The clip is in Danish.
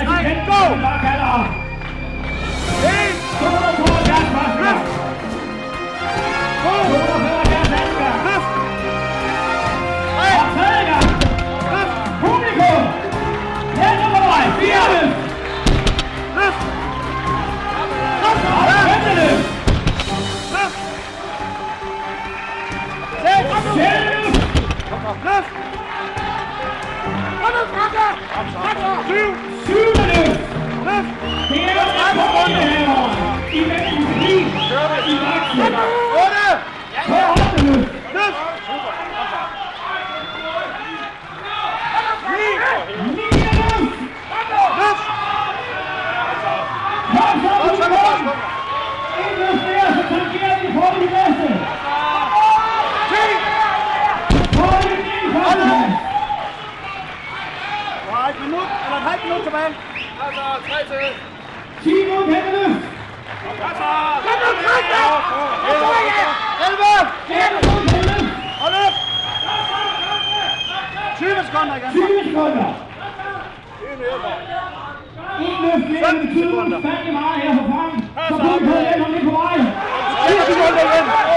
Tre, go! En, to, løft! To, løft! Tre, og tredje gang! Løft! Publikum! Hæld nummer vej! Fire løft! Løft! Løft! Og femte løft! Løft! Sæt! Kom nu, Frakke! Frakke! Syv! Two. Halvt minut tilbage. Altså, tre til. 10 mod denne løft. Kom nu, Franke! Elleve! Elleve mod denne løft. Og løft! 20 sekunder igen. 20 sekunder. En løft mere betyder ufattelig meget her for Frank. Så får vi på den, om er på vej. 10 sekunder igen.